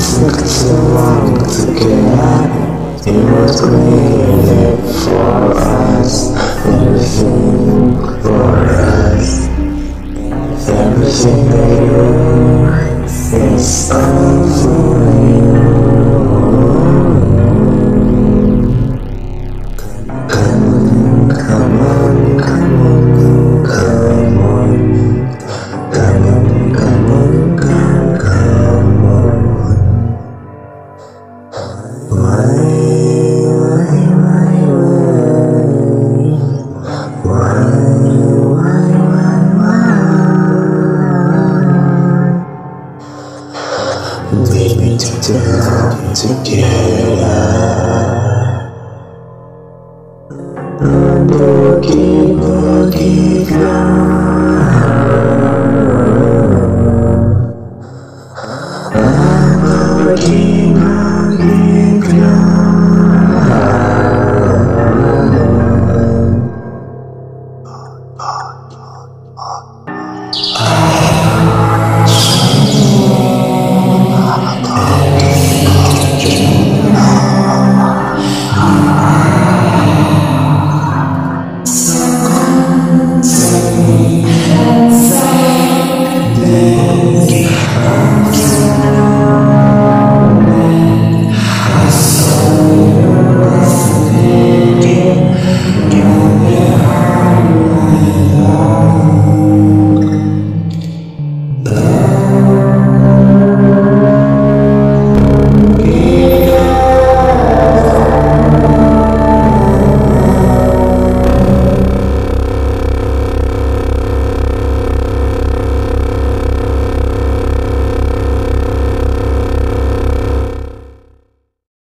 took long to get It was waiting for us, everything for us. still together. I'm looking, looking down. I'm looking.